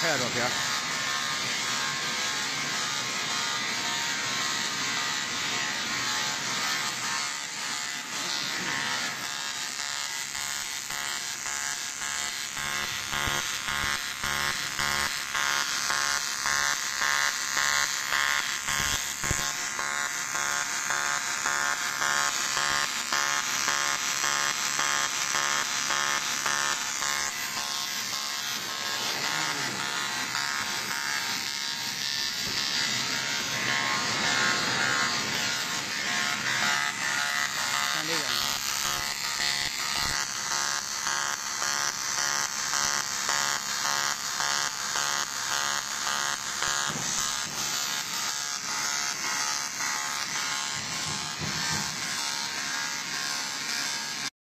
拍下照片 legal.